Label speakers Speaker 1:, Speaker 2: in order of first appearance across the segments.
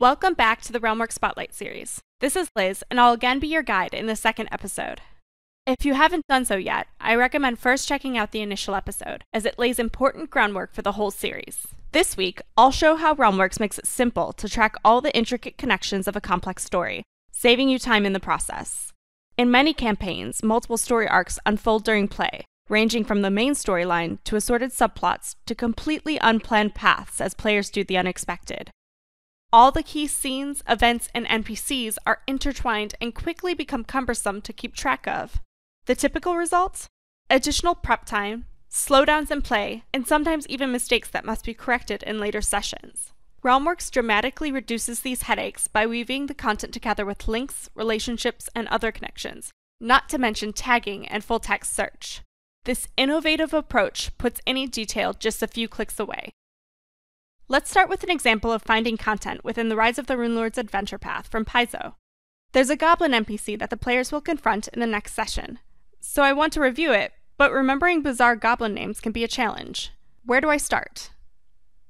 Speaker 1: Welcome back to the Realmworks Spotlight series. This is Liz, and I'll again be your guide in the second episode. If you haven't done so yet, I recommend first checking out the initial episode, as it lays important groundwork for the whole series. This week, I'll show how Realmworks makes it simple to track all the intricate connections of a complex story, saving you time in the process. In many campaigns, multiple story arcs unfold during play, ranging from the main storyline to assorted subplots to completely unplanned paths as players do the unexpected. All the key scenes, events, and NPCs are intertwined and quickly become cumbersome to keep track of. The typical results? Additional prep time, slowdowns in play, and sometimes even mistakes that must be corrected in later sessions. Realmworks dramatically reduces these headaches by weaving the content together with links, relationships, and other connections, not to mention tagging and full text search. This innovative approach puts any detail just a few clicks away. Let's start with an example of finding content within the Rise of the Runelords adventure path from Paizo. There's a goblin NPC that the players will confront in the next session, so I want to review it but remembering bizarre goblin names can be a challenge. Where do I start?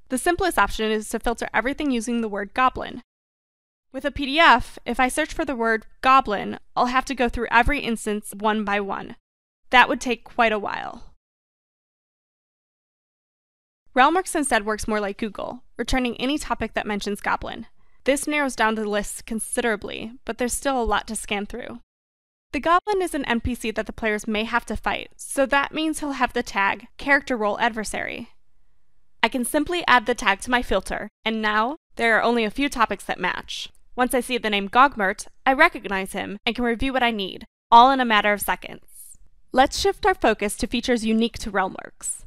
Speaker 1: The simplest option is to filter everything using the word goblin. With a PDF, if I search for the word goblin, I'll have to go through every instance one by one. That would take quite a while. Realmworks instead works more like Google, returning any topic that mentions goblin. This narrows down the list considerably, but there's still a lot to scan through. The goblin is an NPC that the players may have to fight, so that means he'll have the tag Character Role Adversary. I can simply add the tag to my filter, and now there are only a few topics that match. Once I see the name Gogmurt, I recognize him and can review what I need, all in a matter of seconds. Let's shift our focus to features unique to Realmworks.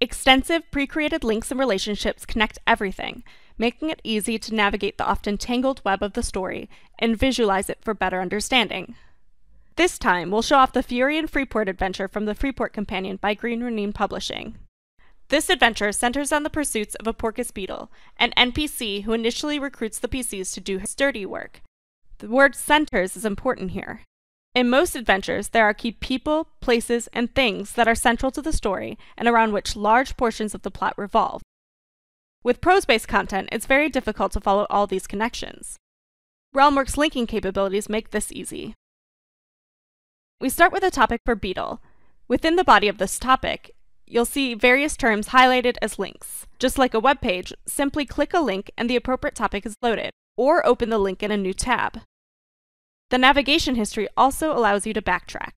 Speaker 1: Extensive pre-created links and relationships connect everything, making it easy to navigate the often tangled web of the story and visualize it for better understanding. This time, we'll show off the Fury in Freeport adventure from the Freeport Companion by Green Ronin Publishing. This adventure centers on the pursuits of a Porcus beetle, an NPC who initially recruits the PCs to do his dirty work. The word centers is important here. In most adventures, there are key people, places, and things that are central to the story and around which large portions of the plot revolve. With prose-based content, it's very difficult to follow all these connections. Realmworks linking capabilities make this easy. We start with a topic for Beetle. Within the body of this topic, you'll see various terms highlighted as links. Just like a web page, simply click a link and the appropriate topic is loaded, or open the link in a new tab. The navigation history also allows you to backtrack.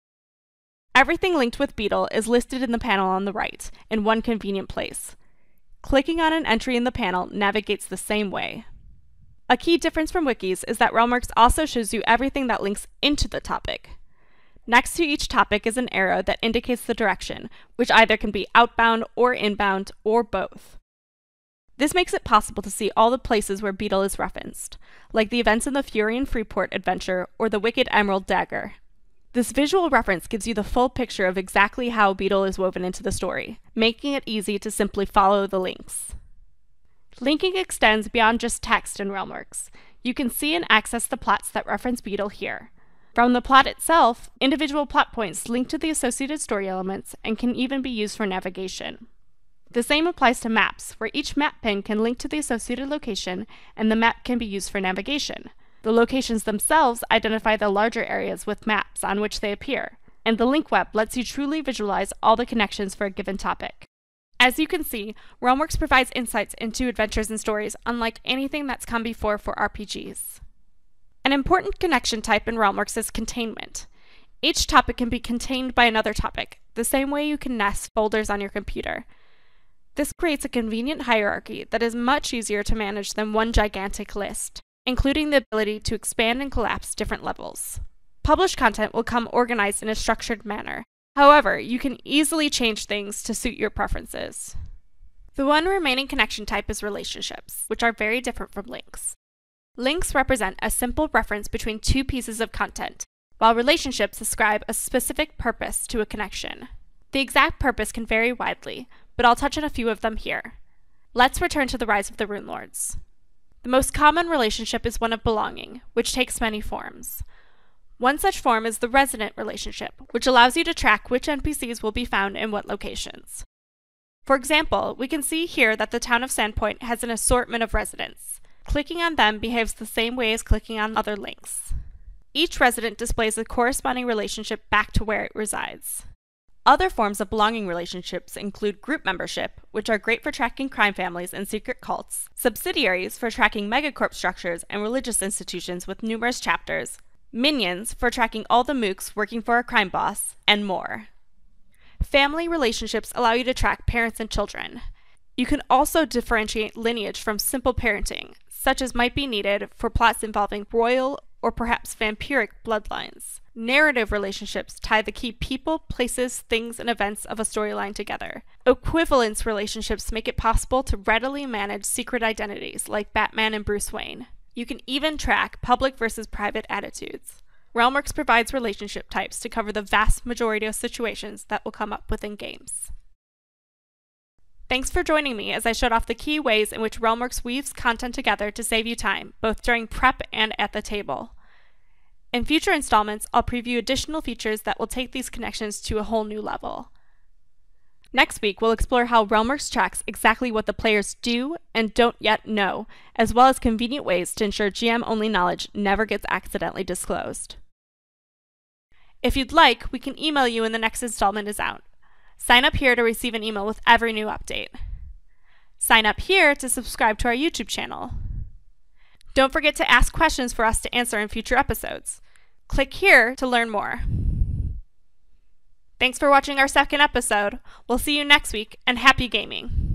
Speaker 1: Everything linked with Beetle is listed in the panel on the right, in one convenient place. Clicking on an entry in the panel navigates the same way. A key difference from wikis is that Realmworks also shows you everything that links into the topic. Next to each topic is an arrow that indicates the direction, which either can be outbound or inbound or both. This makes it possible to see all the places where Beetle is referenced, like the events in the Fury in Freeport adventure or the Wicked Emerald Dagger. This visual reference gives you the full picture of exactly how Beetle is woven into the story, making it easy to simply follow the links. Linking extends beyond just text in Realmworks. You can see and access the plots that reference Beetle here, from the plot itself, individual plot points link to the associated story elements and can even be used for navigation. The same applies to maps, where each map pin can link to the associated location and the map can be used for navigation. The locations themselves identify the larger areas with maps on which they appear, and the link web lets you truly visualize all the connections for a given topic. As you can see, Realmworks provides insights into adventures and stories unlike anything that's come before for RPGs. An important connection type in Realmworks is containment. Each topic can be contained by another topic, the same way you can nest folders on your computer. This creates a convenient hierarchy that is much easier to manage than one gigantic list, including the ability to expand and collapse different levels. Published content will come organized in a structured manner. However, you can easily change things to suit your preferences. The one remaining connection type is relationships, which are very different from links. Links represent a simple reference between two pieces of content, while relationships ascribe a specific purpose to a connection. The exact purpose can vary widely, but I'll touch on a few of them here. Let's return to the rise of the Runelords. The most common relationship is one of belonging, which takes many forms. One such form is the resident relationship, which allows you to track which NPCs will be found in what locations. For example, we can see here that the town of Sandpoint has an assortment of residents. Clicking on them behaves the same way as clicking on other links. Each resident displays a corresponding relationship back to where it resides. Other forms of belonging relationships include group membership, which are great for tracking crime families and secret cults, subsidiaries for tracking megacorp structures and religious institutions with numerous chapters, minions for tracking all the mooks working for a crime boss, and more. Family relationships allow you to track parents and children. You can also differentiate lineage from simple parenting, such as might be needed for plots involving royal or perhaps vampiric bloodlines. Narrative relationships tie the key people, places, things, and events of a storyline together. Equivalence relationships make it possible to readily manage secret identities, like Batman and Bruce Wayne. You can even track public versus private attitudes. Realmworks provides relationship types to cover the vast majority of situations that will come up within games. Thanks for joining me as I showed off the key ways in which Realmworks weaves content together to save you time, both during prep and at the table. In future installments, I'll preview additional features that will take these connections to a whole new level. Next week, we'll explore how Realmworks tracks exactly what the players do and don't yet know, as well as convenient ways to ensure GM-only knowledge never gets accidentally disclosed. If you'd like, we can email you when the next installment is out. Sign up here to receive an email with every new update. Sign up here to subscribe to our YouTube channel. Don't forget to ask questions for us to answer in future episodes. Click here to learn more. Thanks for watching our second episode. We'll see you next week, and happy gaming!